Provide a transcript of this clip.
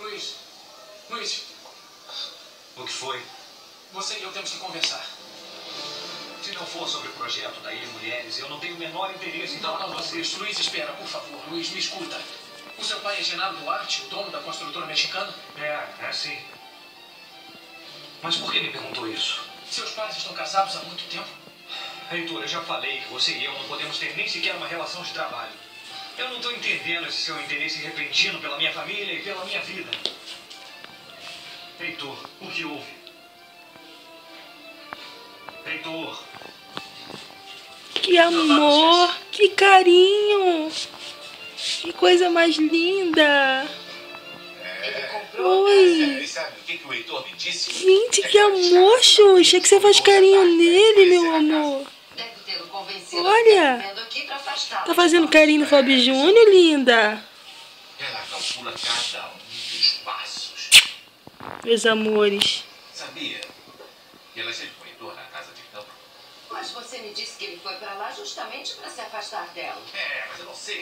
Luiz. Luiz. O que foi? Você e eu temos que conversar. Se não for sobre o projeto da Ilha Mulheres, eu não tenho o menor interesse em falar com vocês. Luiz, espera, por favor. Luiz, me escuta. O seu pai é Genaro Duarte, o dono da construtora mexicana? É, é sim. Mas por que me perguntou isso? Seus pais estão casados há muito tempo? Heitor, eu já falei que você e eu não podemos ter nem sequer uma relação de trabalho. Eu não estou entendendo esse seu interesse repentino pela minha família e pela minha vida. Heitor, o que houve? Heitor, Que amor, que carinho. Que coisa mais linda. Ele comprou Oi. E sabe o que, que o Heitor me disse? Gente, que amor, Xuxa, que você faz carinho nele, meu pra afastá-lo. Tá fazendo carinho no Fábio Júnior, linda. Ela calcula cada um dos passos. Meus amores. Sabia? que Ela sempre o Heitor na casa de campo. Mas você me disse que ele foi pra lá justamente pra se afastar dela. É, mas eu não sei